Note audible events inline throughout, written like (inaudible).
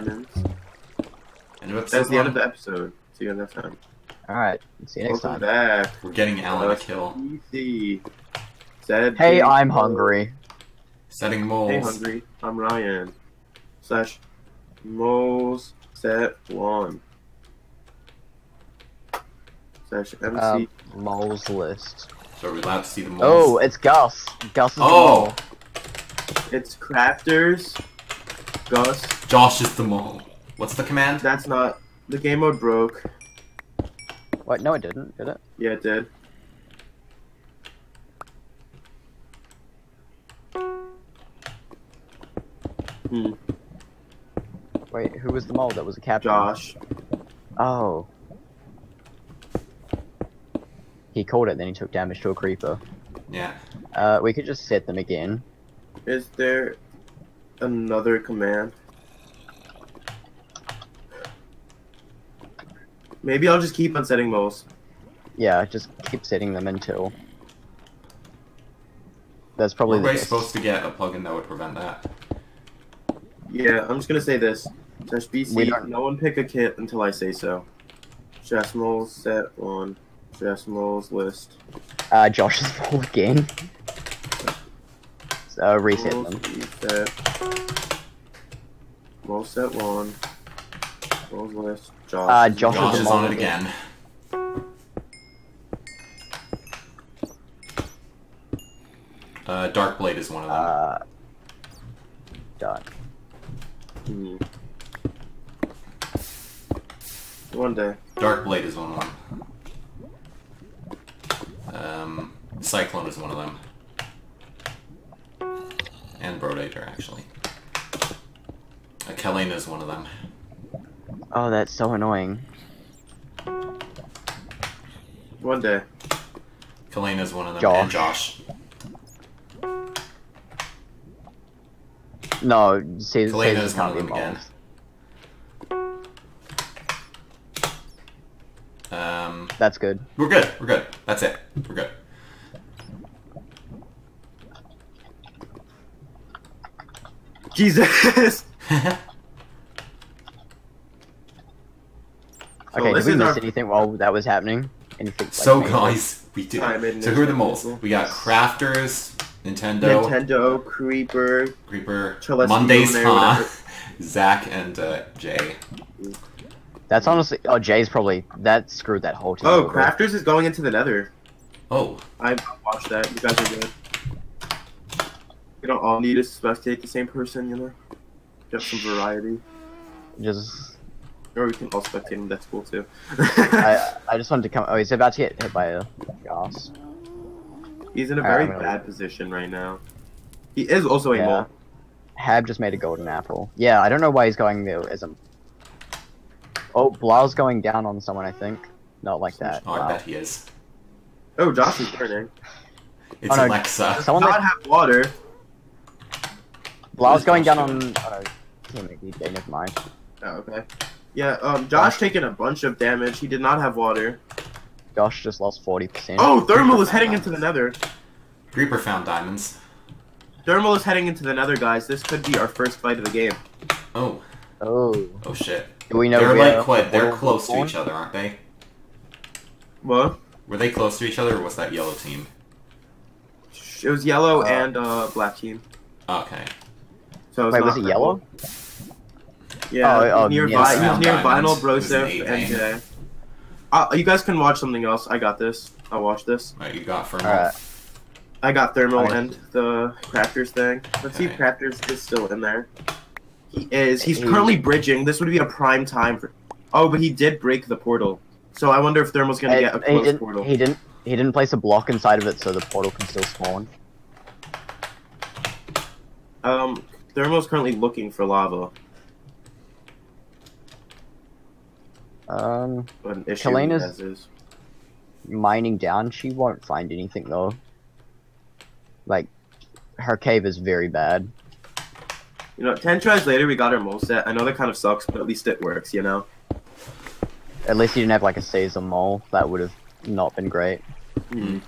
found diamonds. And That's this the end of the episode. See you next time. Alright, see you next Welcome time. back. We're getting Alan a Uh, kill. PC. Said Hey, Jake I'm Paul. hungry. Setting moles. Hey, hungry. I'm Ryan. Slash moles set one. Slash MC. Um, moles list. So are we allowed to see the moles? Oh, it's Gus. Gus is the Oh. mole. it's crafters. Gus. Josh is the mole. What's the command? That's not. The game mode broke. Wait, no, it didn't, did it? Yeah, it did. Hmm. Wait, who was the mole that was a captain? Josh. Oh. He called it, then he took damage to a creeper. Yeah. Uh, we could just set them again. Is there another command? Maybe I'll just keep on setting moles. Yeah, just keep setting them until. That's probably Were we best. supposed to get a plugin that would prevent that? Yeah, I'm just gonna say this. Slash BC, no one pick a kit until I say so. Chess moles set on Chess moles list. Uh, Josh's mole (laughs) again. So reset Moles them. reset. Moles set one. Josh. Uh, Josh Josh is on it again. Uh, Darkblade is one of them. Uh, done. Hmm. One day. Darkblade is one of them. Um, Psyklone is one of them. And Brodator, actually. Uh, Kalena is one of them. Oh, that's so annoying. One day. Kalena is one of them. Josh. And Josh. No, see, Kalena Caesars is one of be them again. Um, That's good. we're good. We're good. That's it. We're good. Jesus! (laughs) So Okay, did we is anything while that was happening? Anything? like, so, major? guys, we did. I made an So, who are the moles? example. We got Crafters, Nintendo, Nintendo, Creeper, Creeper, Celestial Mondays, or huh? (laughs) Zach, and uh, Jay. That's honestly. Oh, Jay's probably that screwed that whole team. Oh, over. Crafters is going into the nether. Oh, I watched that. You guys are good. You don't all need to spectate the same person, you know? Just some variety. Just, Or we can all spectate him, that's cool too. I, (laughs) I just wanted to come. Oh, he's about to get hit by a gas. He's in a very I'm gonna- bad position right now. He is also a Yeah. mole. Hab just made a golden apple. Yeah, I don't know why he's going there as a. Oh, Blau's going down on someone. I think. Not like that. oh I bet he is. Oh, Josh is burning. It's Oh, no. Alexa. Someone Not that have water. Blau's going down on. Oh, teammate DJ. Never mind. Oh, okay. Yeah, um, Josh taking a bunch of damage. He did not have water. Josh just lost forty percent. Oh, Thermal is heading into the nether. Creeper found diamonds. Thermal is heading into the nether, guys. This could be our first fight of the game. Oh, Oh. oh shit. Do we know? they're where like quite. They're close to each other, aren't they? What? Were they close to each other, or was that yellow team? It was yellow Uh, and uh, black team. Okay. So it's Wait, was it yellow? Yeah, Oh, oh, near, yes. Vi- near Vinyl, was an Broseph, eight and name. Uh, you guys can watch something else. I got this. I'll watch this. Right, you got for Alright. I got Thermal Alright. and the Crafters thing. Let's see if Crafters is still in there. He is. He's He- currently bridging. This would be a prime time for. Oh, but he did break the portal. So I wonder if Thermal's gonna get a he close didn't. portal. He didn't. He didn't place a block inside of it, so the portal can still spawn. Um, Thermal's currently looking for lava. Um, But an issue Kalena's- has is. mining down, she won't find anything though. Like, her cave is very bad. You know, ten tries later, we got our mole set. I know that kind of sucks, but at least it works. You know. At least you didn't have like a Caesar mole. That would have not been great. Hmm.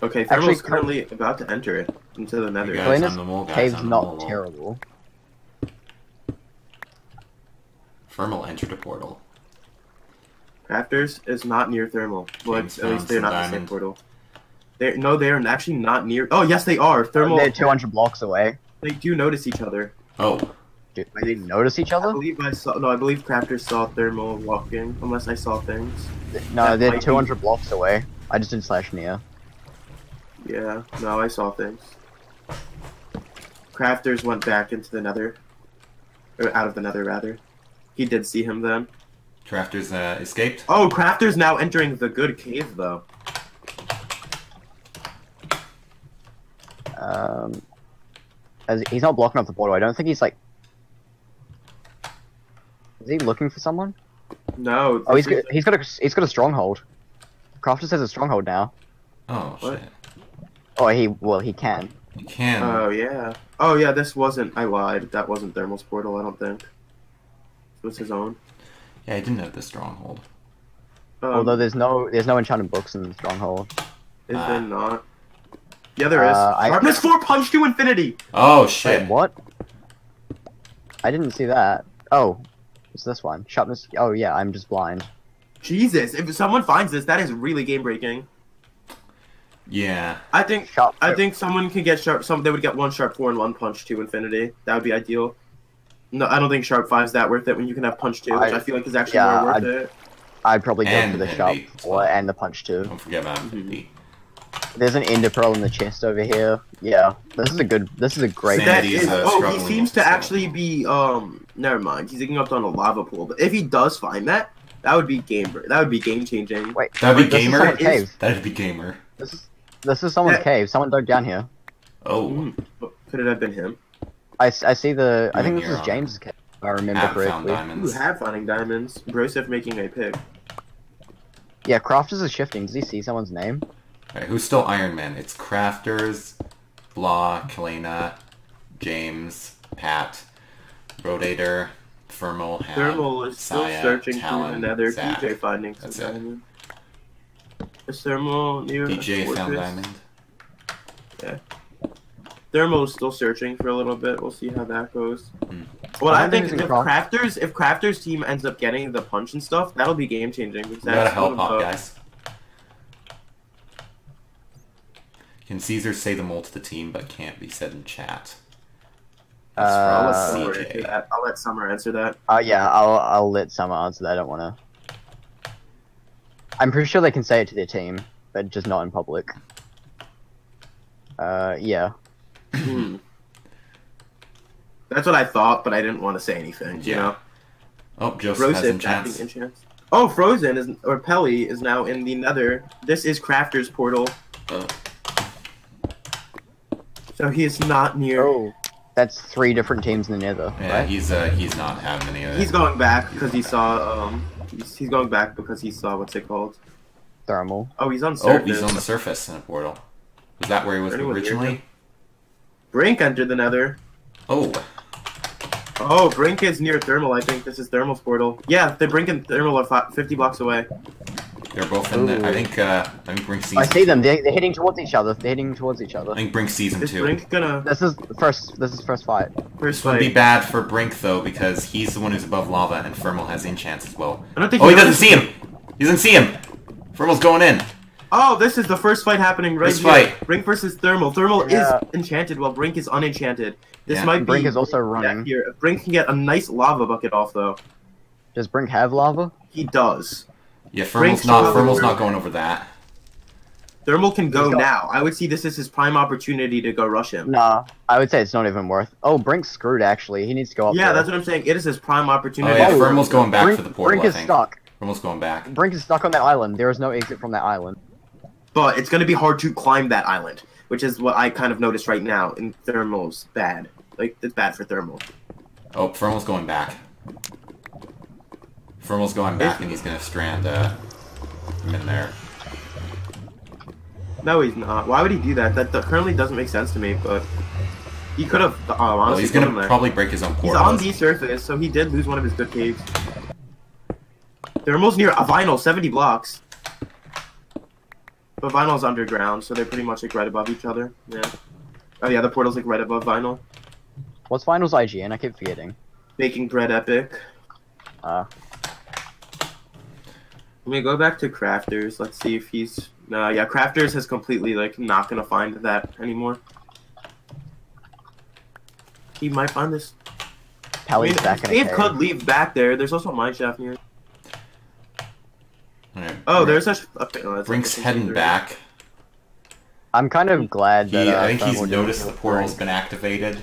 Okay, Actually, Thermal's Kal- currently about to enter it into the nether. You guys, the mole, guys, Cave's the not terrible. Thermal entered a portal. Crafters is not near thermal. Well, James at least they're some not the same portal. They're no, they're actually not near. Oh yes, they are. Thermal. They're 200 blocks away. They do notice each other. Oh, Do they notice each other? I other? believe I saw. No, I believe crafters saw thermal walking. Unless I saw things. No, that they're might be- 200 blocks away. I just did slash near. Yeah. No, I saw things. Crafters went back into the nether, or out of the nether rather. He did see him then. Crafters uh, escaped. Oh, Crafter's now entering the good cave though. Um, as he's not blocking off the portal. I don't think he's like. Is he looking for someone? No. Oh, he's this got, he's got a he's got a stronghold. Crafter says a stronghold now. Oh What? shit. Oh, he well he can. You can. Oh yeah. Oh yeah. This wasn't. I lied. That wasn't Thermal's portal. I don't think. It was his own. Yeah, I didn't have the stronghold. Um, Although there's no there's no enchanted books in the stronghold. is Ah. there not? Yeah, there is. Uh, I- Sharpness four punch to infinity. Oh Wait, shit. what? I didn't see that. Oh, it's this one. Sharpness. Oh yeah, I'm just blind. Jesus, if someone finds this, that is really game breaking. Yeah. I think Sharp. I think someone can get sharp. Some they would get one sharp four and one punch to infinity. That would be ideal. No, I don't think sharp five's that worth it when you can have punch two, which I, I- feel like is actually yeah, more worth I'd- it. I'd probably go And for the the sharp beat as four and the punch too. Don't forget about Mhm. the There's an ender pearl in the chest over here. Yeah, this is a good. This is a great. Sandy. That uh, oh, he seems to so- actually be. Um, never mind. He's digging up on a lava pool. But if he does find that, that would be game. That would be game changing. Wait, That'd be gamer. someone's. That'd be gamer. This is this is someone's Yeah. cave. Someone dug down here. Oh, Mm, Could it have been him? I, s- I see the. I think this is on- James's cave. If I remember have correctly. Who diamonds. had finding diamonds? Broseph making a pick. Yeah, Crafters is shifting. Does he see someone's name? Alright, who's still Iron Man? It's Crafters, Blah, Kalena, James, Pat, Brodator, Thermal, Ham, Thermal is still Saya, searching Talon, through another Zach. DJ finding some That's it. diamond. Is Thermal near a DJ found fortress? diamond. Thermal's still searching for a little bit. We'll see how that goes. Hmm. Well, I I think think if it's crafters, if crafters team ends up getting the punch and stuff, that'll be game changing. We gotta help out, guys. Can Caesar say the mole to the team, but can't be said in chat? That's I'll let, Uh, Summer answer that. I'll let Summer answer that. Uh, yeah, I'll I'll let Summer answer that. I don't want to. I'm pretty sure they can say it to their team, but just not in public. Uh, yeah. Hmm. That's what I thought, but I didn't want to say anything. You Yeah. know, Oh, Joseph has Frozen enchants. enchants. Oh, Frozen is or Pelly is now in the Nether. This is Crafter's portal, Oh, so he is not near. Oh, that's three different teams in the Nether. yeah, right? he's uh, he's not having any of it. He's going back because he saw um. He's, he's going back because he saw what's it called? Thermal. Oh, he's on oh, he's on the surface in a portal. Is that where he was Anyone hear originally? Him? Brink entered the Nether. Oh, Oh, Brink is near Thermal. I think this is Thermal's portal. Yeah, the Brink and Thermal are 50 blocks away. they're both in there. I think uh, I think Brink sees. I see them. They're, they're heading towards each other. They're heading towards each other. I think Brink sees him Is too. Brink gonna This is first. This is first fight. first This would be bad for Brink though because he's the one who's above lava and Thermal has enchants as well. I don't think Oh, he doesn't see him. He doesn't see him. Thermal's going in. Oh, this is the first fight happening right This here. fight. Brink versus Thermal. Thermal Yeah. is enchanted while Brink is unenchanted. This Yeah. might Brink be is also running. here. Brink can get a nice lava bucket off though. Does Brink have lava? He does. Yeah, Thermal's Brink's not. Thermal's not going over that. Thermal can go He's now. I would see this as his prime opportunity to go rush him. Nah, I would say it's not even worth. Oh, Brink's screwed. Actually, he needs to go up. Yeah, there. that's what I'm saying. It is his prime Oh opportunity. yeah, Oh, Thermal's going back Brink, for the portal. Brink I is think. stuck. Thermal's going back. Brink is stuck on that island. There is no exit from that island. But it's going to be hard to climb that island, which is what I kind of noticed right now. And Thermal's bad. Like, it's bad for Thermal. Oh, Thermal's going back. Thermal's going back, and he's gonna strand uh, him in there. No, he's not. Why would he do that? That, that currently doesn't make sense to me, but he could have uh, honestly Well, he's gonna probably break his own He's on the surface, so he did lose one of his good caves. Thermal's near a vinyl, 70 blocks. But vinyl's underground, so they're pretty much like right above each other. Yeah. Oh yeah, the portal's like right above vinyl. What's finals IGN? I keep forgetting. Baking bread epic. Uh, Let me go back to Crafters. Let's see if he's. No, yeah, Crafters is completely like not gonna find that anymore. He might find this. I mean, back in Dave could leave back there. There's also a mine shaft near. Alright, Oh, Brink- there's a. Okay, no, that's Brink's not heading back. I'm kind of glad He, that. Uh, I think he's noticed the kill portal's Brink. been activated.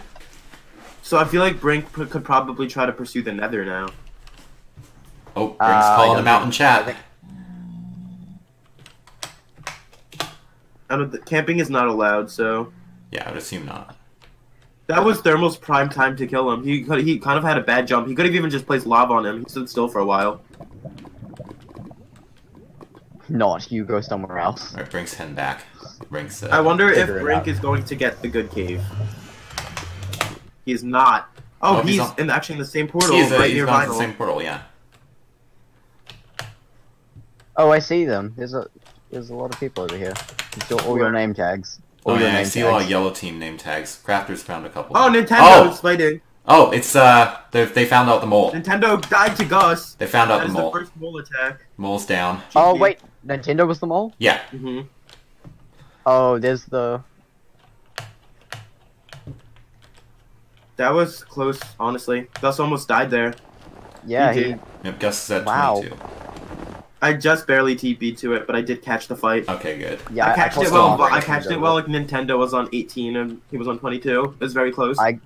So I feel like Brink p- could probably try to pursue the Nether now. Oh, Brink's Uh, calling I him out in chat. I think- I don't. th- Camping is not allowed, so Yeah, I would assume not. that was Thermal's prime time to kill him. He he kind of had a bad jump. He could have even just placed lava on him. He stood still for a while. Not you go somewhere else. Alright, Brink's heading back. Brink's. Uh, I wonder if Brink out. is going to get the good cave. He's not. Oh, Oh, he's he's, on- in actually in the same portal He's, uh, right he's near Vinyl. the same portal, yeah. Oh, I see them. There's a there's a lot of people over here. It's all, all your name tags. All Oh your yeah, I name see a lot of yellow team name tags. Crafters found a couple. Oh, Nintendo's Oh! fighting. Oh, it's uh, they they found out the mole. Nintendo died to Gus. They found out That the is the mole. first mole attack. Mole's down. Oh wait, Nintendo was the mole. Yeah. hmm Oh, there's the. That was close, honestly. Gus almost died there. Yeah, He he. Yep, Gus is at Wow. 22. I just barely TP'd to it, but I did catch the fight. Okay, good. Yeah, I catched caught it well. I right catched it well. Like Nintendo was on 18 and he was on 22. It was very close. I-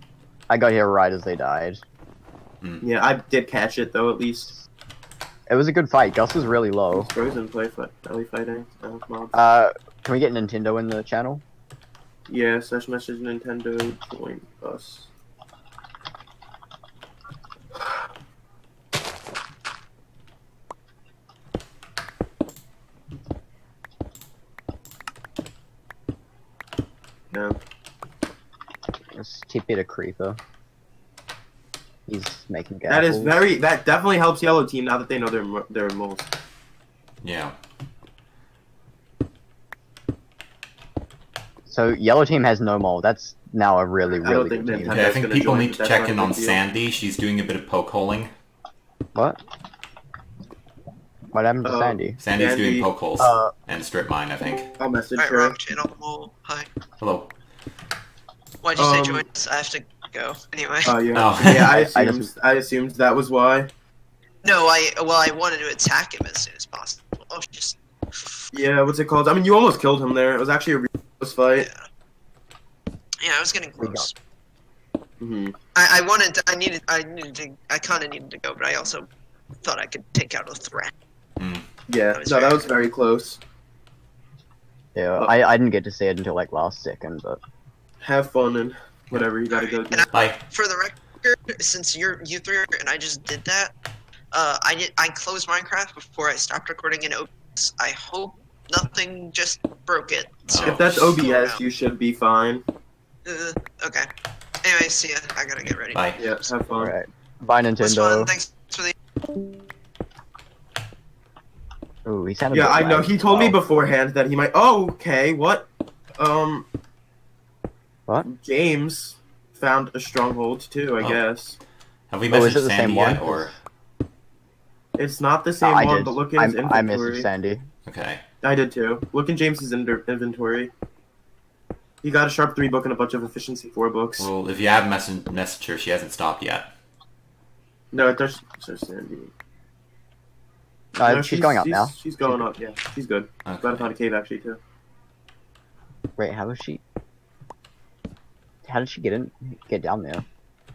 I got here right as they died. yeah, I did catch it though. At least It was a good fight. Gus was really low. frozen play fight. Are we fighting? Mobs. Uh, can we get Nintendo in the channel? yeah. Slash message Nintendo join us. No. Let's TP to Creeper. He's making That is very. That definitely helps yellow team now that they know they're mo- moles. Yeah. So yellow team has no mole. That's now a really I really think good team. Nintendo- Okay, I think people need to check in on deal. Sandy. She's doing a bit of poke holing. What? What happened to Oh. Sandy? Sandy's Sandy- doing poke holes Uh, and strip mine, I think. I'll message Alright, her. wrong channel. Mole. Hi. Hello. Why'd you Um, say join? I have to go. Anyway. Oh yeah. Oh. yeah, I (laughs) I assumed. I assumed that was why. no, I well, I wanted to attack him as soon as possible. I was just Yeah, what's it called? I mean, you almost killed him there. It was actually a really close fight. yeah, I was getting We got- close. hmm I, I wanted to, I needed I needed to I kind of needed to go, but I also thought I could take out a threat. Yeah, That was no, that very- was very close. Yeah, Uh, I, I didn't get to see it until like last second, but Have fun and whatever you gotta go. Do. Bye. For the record, since you're you three are, and I just did that, uh, I did I closed Minecraft before I stopped recording in OBS. I hope nothing just broke it. So If that's OBS, you should be fine. Uh, okay. Anyway, see ya. I gotta get ready. Bye. Yeah, have fun. alright. Bye Was fun. Nintendo. Thanks for the. Ooh, he sounded. a Yeah, bit I know. He as told me beforehand that he might. Oh, okay. What? Um. What? James found a stronghold too. I Oh. guess Have we Oh, is messaged it the same Sandy one? yet, or it's not the same I one, did. but look at his I'm- I inventory. messaged Sandy. okay? I did too. Look in James's inter- inventory. He got a sharp three book and a bunch of efficiency four books. Well, if you have messaged messaged her, she hasn't stopped yet. No, there's so Sandy. Uh, No, she's, going up she's, now. She's going up. Yeah, she's good. She's about to Okay. find a cave actually too. Wait, how was she? How did she get in? Get down there?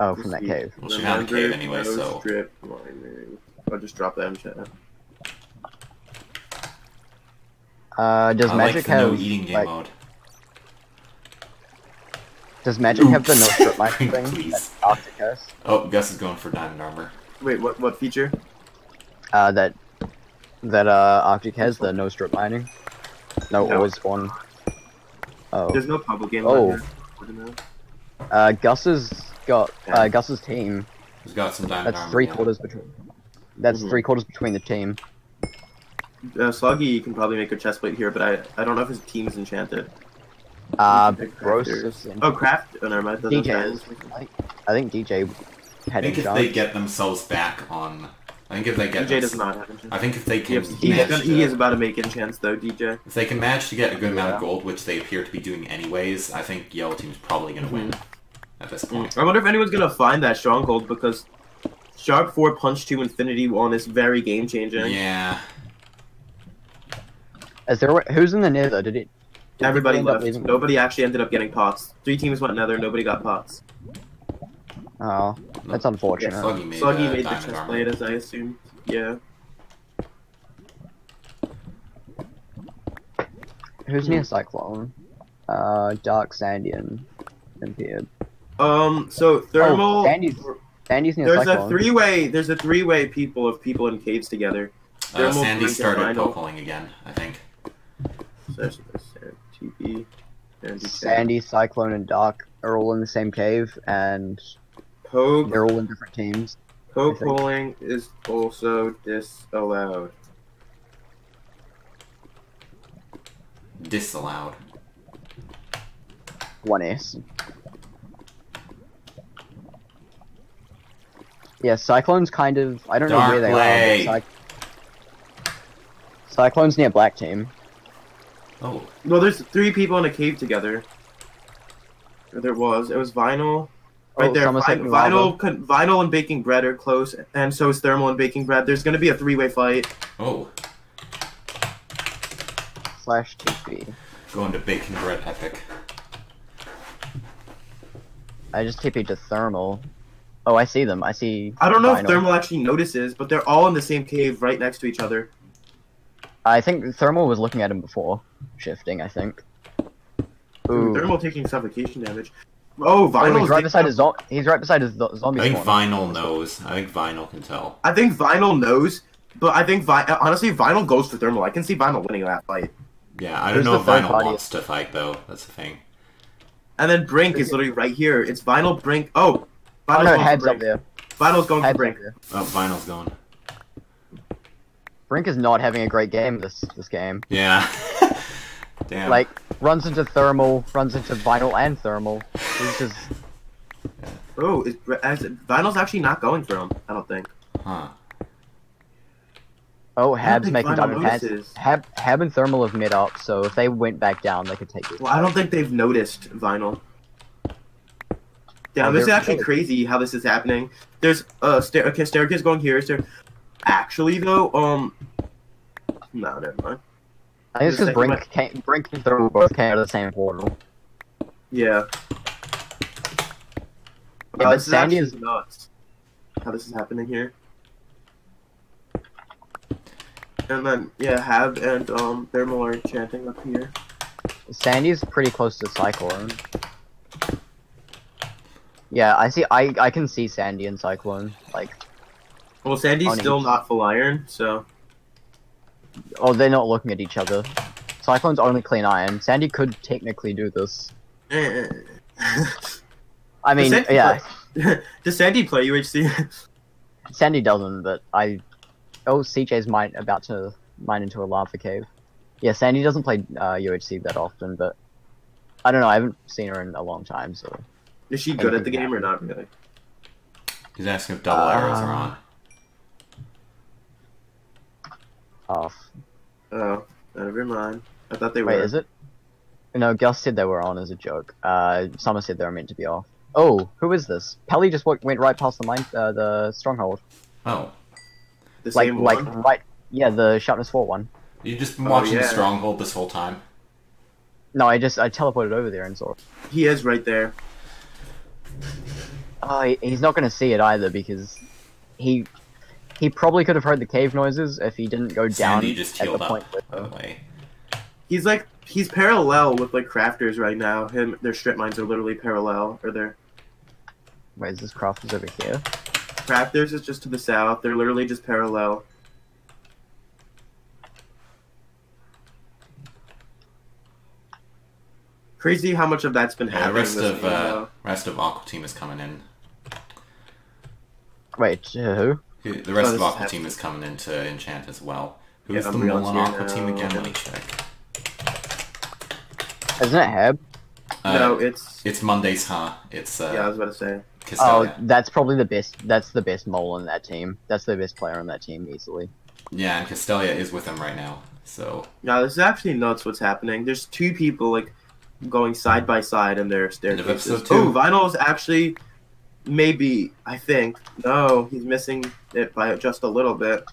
Oh, from that See. cave. Well, she found a cave anyway, no so Strip mining. I'll just drop that in chat. Uh, does I magic like the have no eating game like, mode. Does magic have the no strip mine (laughs) thing? Please. that Oh, Gus is going for diamond armor. Wait, what? What feature? Uh, that that uh Arctic has the no strip mining. No No. ore spawn. Oh, There's no public game. Oh. mode here. I don't know. uh, Gus's got uh Gus's team. Who's got some diamond That's armor? three yeah. quarters between. That's Mhm. three quarters between the team. Uh, Sluggy can probably make a chest plate here, but I I don't know if his team's enchanted. Uh, Big Bros crafters. is in- Oh, craft. Oh, never mind. DJ doesn't is. count. I think, I think DJ I had think if they get themselves back on I think if they get DJ does not have enchants. I think if they can has- he, gonna- he is about to make enchants though, DJ. if they can manage to get a good amount Yeah. of gold, which they appear to be doing anyways, I think yellow team's probably gonna win mm-hmm. at this point. I wonder if anyone's gonna find that stronghold because Sharp Four Punch Two Infinity One is very game changing. Yeah, Is there who's in the nether? Did it? did Everybody people end up left. Nobody actually ended up getting pots. Three teams went nether. Nobody got pots. Oh, that's Yeah, unfortunate. Sluggy made, Sluggy uh, made the diamond chest armor. plate, as I assumed. Yeah. Who's near Psyklone? Uh, Dark Sandian. Impaired. Um. So thermal. Oh, Sandy's, Sandy's near there's a three-way. There's a three-way people of people in caves together. Uh, Sandy started Vinyl. again, I think. So there's there's TP. Sandy, Sandy, Psyklone, and Dark are all in the same cave, and Poke. they're all in different teams. Poke I think. pulling is also disallowed. Disallowed. One S. Yeah, Psyklone's kind of. I don't know where they Blade. are. But Cy- Psyklone's near Black Team. Oh, Well, there's three people in a cave together. Or there was. It was Vinyl. Right Oh, there. Somerset Vin- and Lava. Vinyl, con- Vinyl and Baking Bread are close, and so is Thermal and Baking Bread. There's going to be a three-way fight. oh, slash TP. going to baking bread epic. I just TP'd to Thermal. Oh, I see them. I see. I don't know if Thermal actually notices, but they're all in the same cave right next to each other. I think Thermal was looking at him before shifting. I think. Ooh. Thermal taking suffocation damage. Oh, Oh, Vinyl's he's right beside his zo- He's right beside his zo- zombie. I think spawn. Vinyl knows. I think Vinyl can tell. I think Vinyl knows, but I think Vi- honestly Vinyl goes for Thermal. I can see Vinyl winning that fight. Yeah, I Who's don't know if Vinyl party? wants to fight though. That's the thing. And then Brink is literally right here. It's Vinyl Brink. Oh, Oh Vinyl's no, going for heads up Brink. there. Vinyl's going for Heads up Brink. there. Oh, Vinyl's going. Brink is not having a great game this this game. Yeah. (laughs) Damn. Like runs into Thermal, runs into Vinyl and Thermal. He's just Oh, is as Vinyl's actually not going for him. I don't think. huh. oh Hab's making Vinyl diamond pants. Hab Hab and Thermal have met up, so if they went back down, they could take it. Well, I don't think they've noticed Vinyl. Damn, Oh, this is they're- actually crazy how this is happening. There's a stair, okay, staircase going here. Stair. Actually, though, um, no, never mind. I think it's because Brink came, Brink and Thermal both came out of the same portal. Yeah. Yeah, but Sandy is is nuts. How this is happening here. And then yeah, Hab and um Thermal are chanting up here. Sandy's pretty close to Psyklone. Yeah, I see. I I can see Sandy and Psyklone. Like, Well, Sandy's still each. not full iron, so oh, they're not looking at each other. Psyklone's only clean iron. Sandy could technically do this. I mean, Sandy yeah, (laughs) Does Sandy play UHC? (laughs) Sandy doesn't, but I. Oh, CJ's mine about to mine into a lava cave. Yeah, Sandy doesn't play uh, UHC that often, but I don't know. I haven't seen her in a long time, so Is she good at the game or not really? He's asking if double arrows are Uh, on. off. Oh, never mind. I thought they Wait, were. is it? No, Gus said they were on as a joke. Uh, Summer said they were meant to be off. Oh, who is this? Pelly just wa- went right past the mine, uh, the stronghold. Oh, the Like, same like one? right. Yeah, the Sharpness Four one. You've just been Oh, watching yeah. the Stronghold this whole time. No, I just I teleported over there and saw. it. He is right there. Oh, he, he's not gonna see it either because he he probably could have heard the cave noises if he didn't go down Sandy just at the up. point. By Where, the way. He's like he's parallel with like crafters right now. Him, their strip mines are literally parallel, or their wait, is this crafters over here? crafters is just to the south. They're literally just parallel. Crazy how much of that's been Yeah, the happening. rest this of game, uh, rest of Aqua Team is coming in. Wait, uh, who? Who- The Oh, rest this of is Aqua happening. Team is coming in to enchant as well. Yeah, Who's the Umbreon's Mullen here Aqua Team again? Let me check. Isn't it Heb? Uh, no, it's It's Mondays, huh? It's uh, yeah. I was about to say Oh, that's probably the best. That's the best mole on that team. That's the best player on that team easily. Yeah, and Castelia is with him right now. So Yeah, this is actually nuts. What's happening? There's two people like going side by side in their staircases. episode two. Oh, Vinyl's actually maybe. I think no, he's missing it by just a little bit.